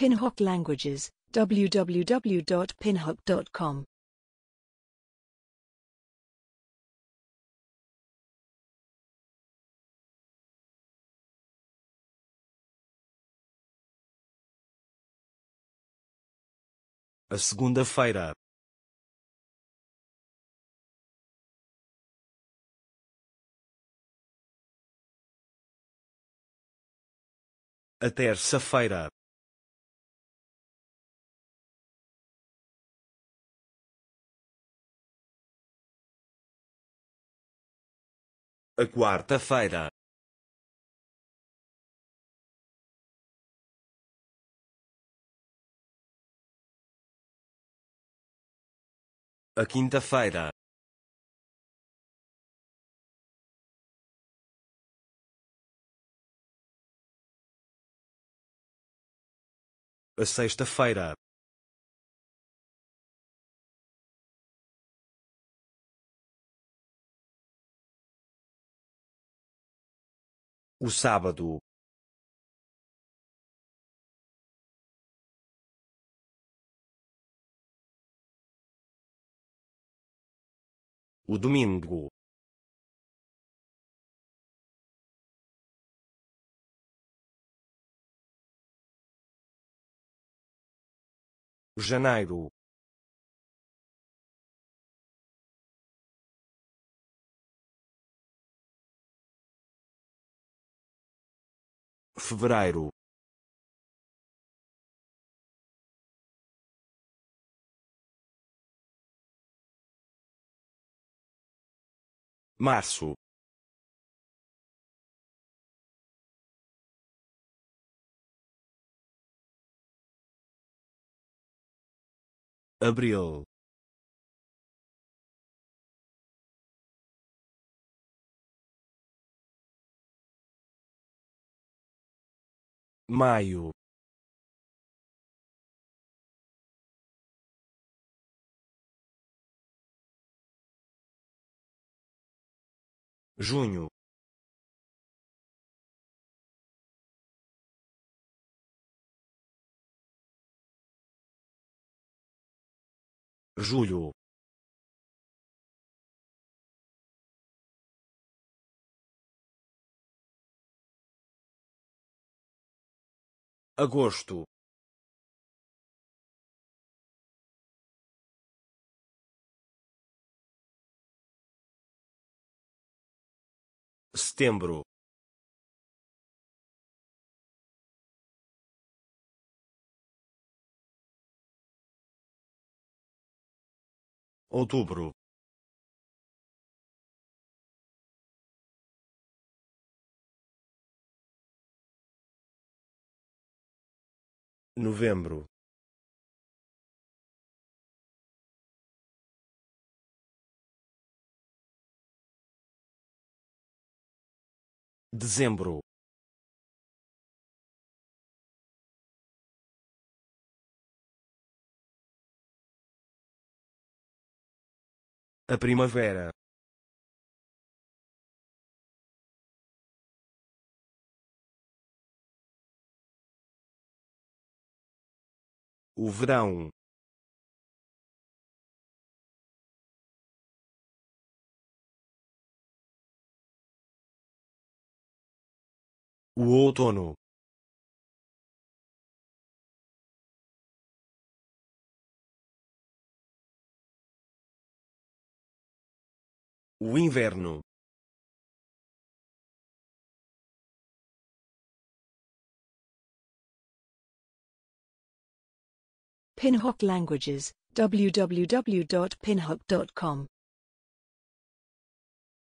Pinhook Languages, www.pinhook.com. A segunda-feira. A terça-feira. A quarta-feira. A quinta-feira. A sexta-feira. O sábado. O domingo. Janeiro. Fevereiro. Março. Abril. Maio. Junho. Julho. Agosto. Setembro. Outubro. Novembro. Dezembro. A primavera. O verão. O outono. O inverno. Pinhock Languages, www.pinhock.com